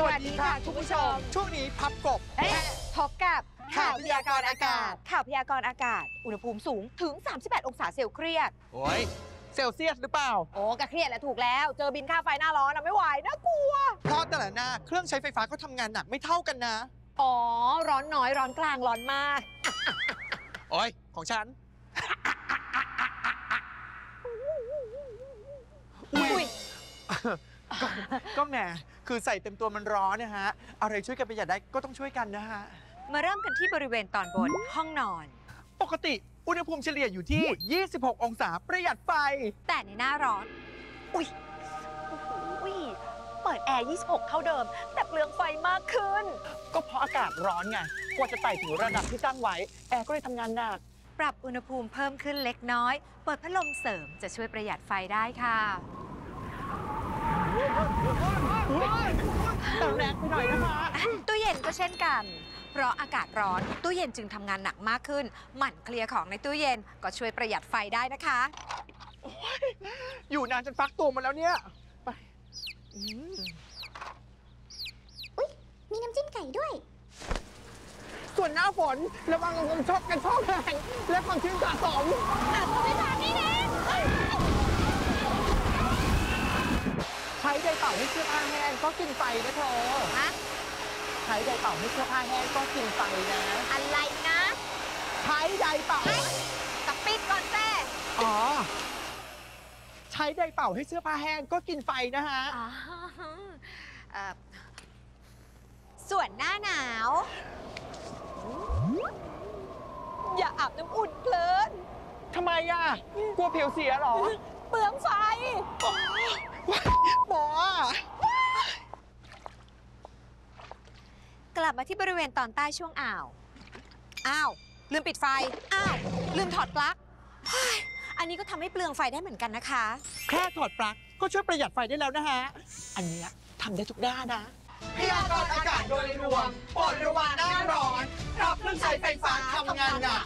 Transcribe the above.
สวัสดีค่ะคุณผู้ชม ช่วงนี้พับกบ เอ๊ะพบกับข่าวพยากรณ์อากาศ ข่าวพยากรณ์อากาศ อุณหภูมิสูงถึง 38 องศาเซลเซียส โอ้ยเซลเซียสหรือเปล่า โอ้กะเครียดแหละถูกแล้ว เจอบินค่าไฟหน้าร้อนอะไม่ไหวน่ากลัว เพราะแต่ละหน้าเครื่องใช้ไฟฟ้าก็ทำงานหนักไม่เท่ากันนะ อ๋อ ร้อนน้อยร้อนกลางร้อนมาก โอ้ยของฉัน อุ้ย ก็แหมคือใส่เต็มตัวมันร้อนนะฮะ อะไรช่วยกันประหยัดได้ก็ต้องช่วยกันนะฮะ มาเริ่มกันที่บริเวณตอนบนห้องนอน ปกติอุณหภูมิเฉลี่ยอยู่ที่ 26 องศาประหยัดไฟ แต่ในหน้าร้อน อุ้ยโอ้โหเปิดแอร์ 26 เท่าเดิม แต่เปลืองไฟมากขึ้น ก็เพราะอากาศร้อนไง กว่าจะไต่ถึงระดับที่ตั้งไว้ แอร์ก็เลยทำงานหนัก ปรับอุณหภูมิเพิ่มขึ้นเล็กน้อย เปิดพัดลมเสริมจะช่วยประหยัดไฟได้ค่ะ แต่แรงไปหน่อยนะคะตู้เย็นก็เช่นกัน เพราะอากาศร้อน ตู้เย็นจึงทำงานหนักมากขึ้น หมั่นเคลียร์ของในตู้เย็นก็ช่วยประหยัดไฟได้นะคะ อยู่นานจนฟักตัวหมาแล้วเนี่ย ไปอืมมีน้ำจิ้มไก่ด้วย ส่วนหน้าฝนระวังลมชกกันชอกแรงและความชื้นสะสม ไม่ผ่านนี่นะ ใช้ไดร์ เป่าให้เสื้อผ้าแห้งก็กินไฟนะเธอฮะใช้ไดร์เป่าให้เสื้อผ้าแห้งก็กินไฟนะ อะไรนะใช้ไดร์เป่าตับปิดก่อนแซ่อ๋อ ใช้ไดร์เป่าให้เสื้อผ้าแห้งก็กินไฟนะฮะ อ๋อเอ่อส่วนหน้าหนาว อย่าอาบน้ำอุ่นเพลิน ทำไมอะ กลัวผิวเสียเหรอ เปลืองไฟหมออะกลับมาที่บริเวณตอนใต้ช่วงอ่าว อ้าว ลืมปิดไฟ อ้าว ลืมถอดปลั๊กเฮ้ยอันนี้ก็ทำให้เปลืองไฟได้เหมือนกันนะคะ แค่ถอดปลั๊กก็ช่วยประหยัดไฟได้แล้วนะฮะ อันเนี้ยทำได้ทุกด้านนะ พยากรณ์อากาศโดยรวมโปรดระวังหน้าร้อนเพราะเครื่องใช้ไฟฟ้าทำงานหนัก